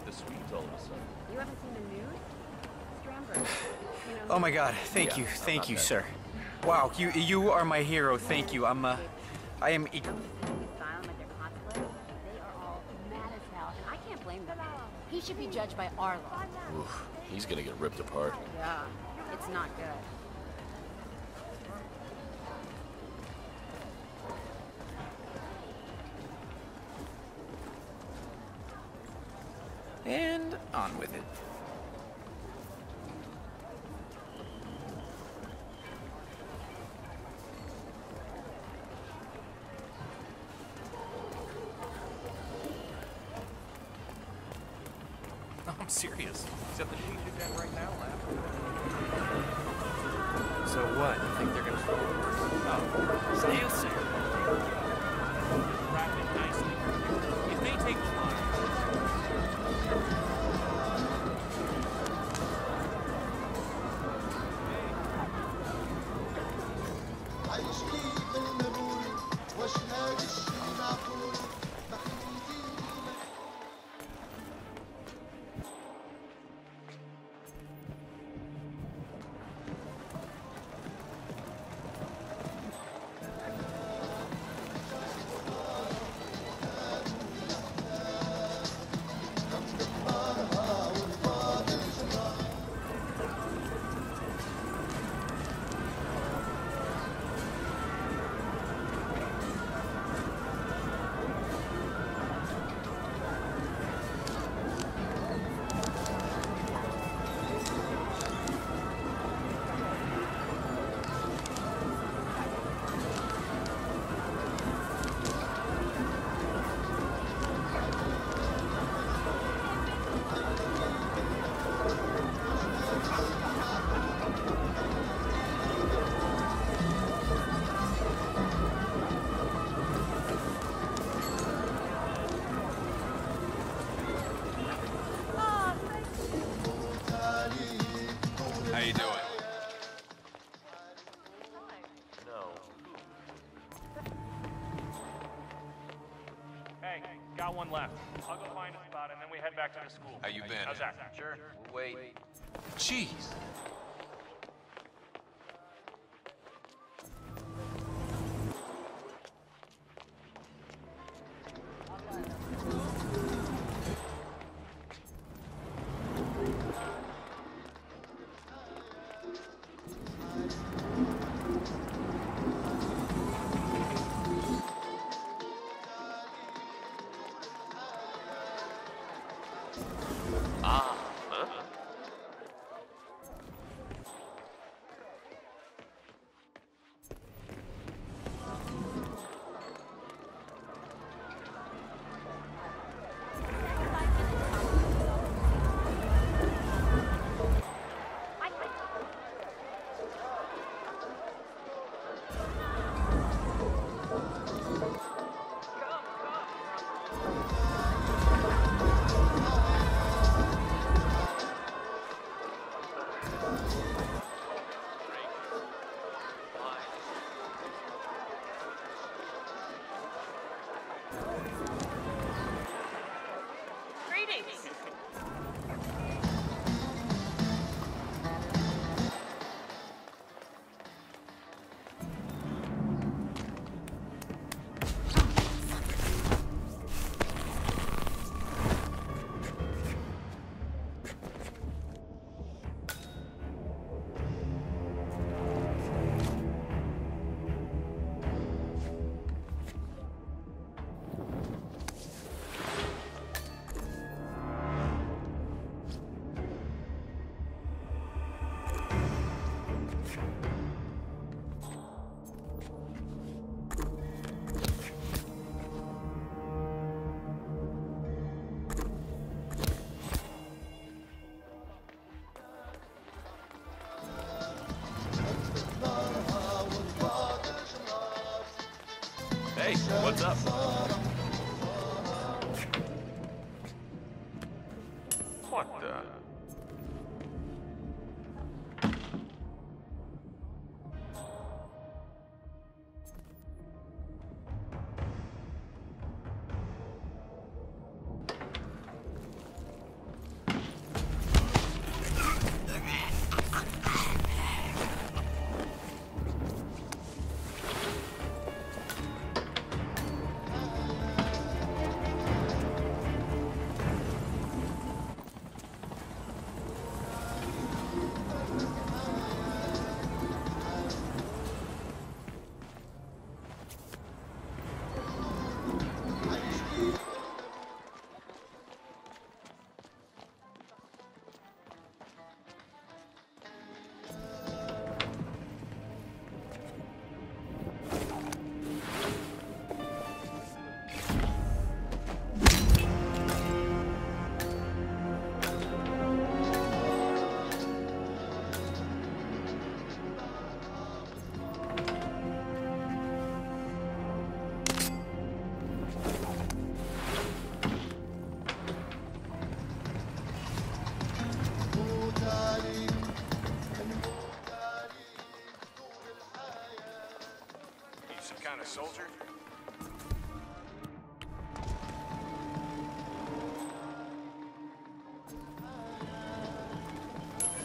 those people hate the Swedes all of a sudden? You haven't seen the news? Strandberg. You know, Oh my god, thank Yeah, you, thank you, bad. sir. Wow, you you are my hero, thank you. I'm uh I am e- Asylum at their consulate. They are all mad as hell, and I can't blame them. He should be judged by our law. Oof, he's gonna get ripped apart. Yeah, it's not good. And on with it. I'm serious. Except the sheet you're in right now, lad. So what? You think they're gonna Oh, snail. Wrap it nicely. It may take a back to the school. How you been? How's that? Sure. We'll wait. Jeez. 아, 어?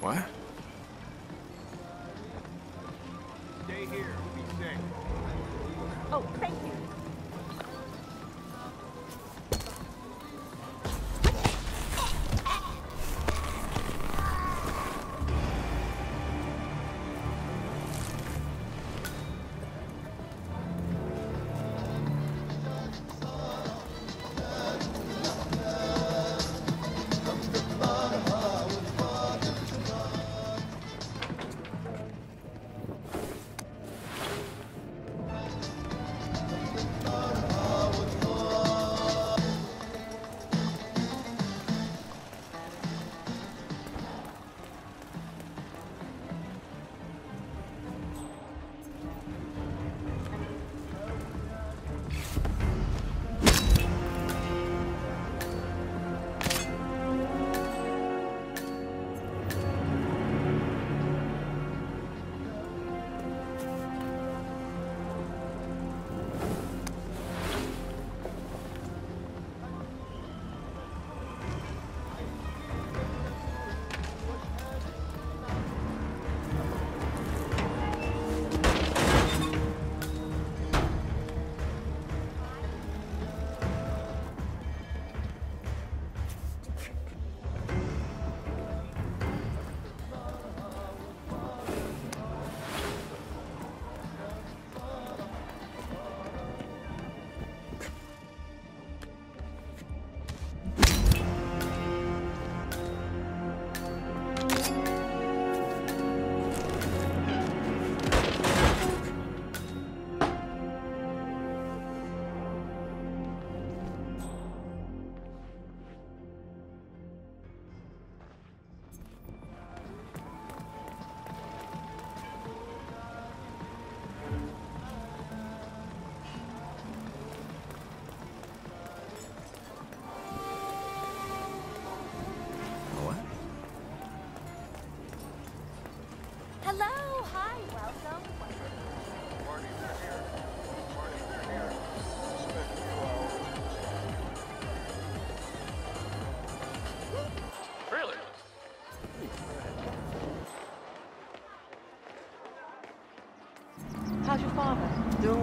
What? Stay here. Be safe. Oh, thank you.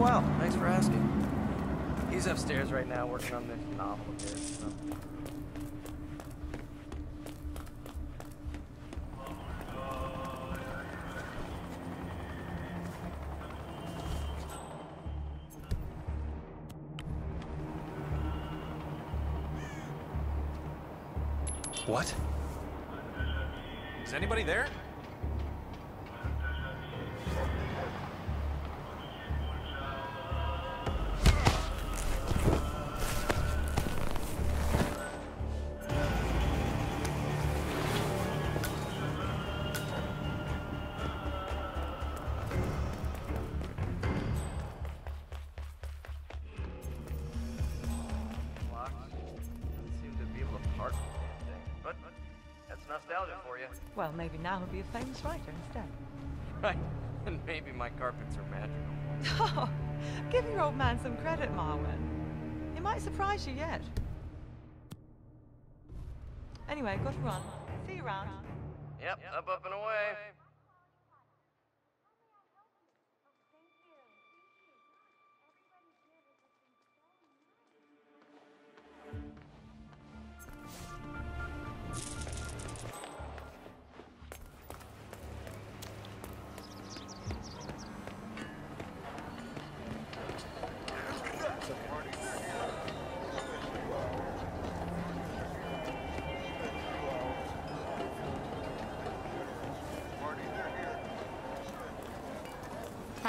Well. Thanks for asking. He's upstairs right now working on this novel of his. So. What? Is anybody there? Well, maybe now he'll be a famous writer instead. Right. And maybe my carpets are magical. Oh, give your old man some credit, Marwin. He might surprise you yet. Anyway, got to run. See you around. Yep, up, up, and away.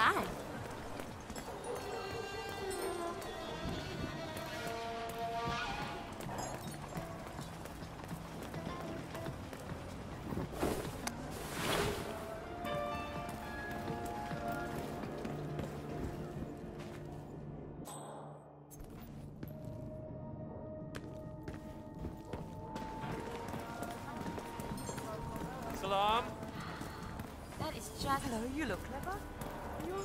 Hi. Salam. That is just. Hello, you look clever.